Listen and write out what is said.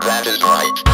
That is right.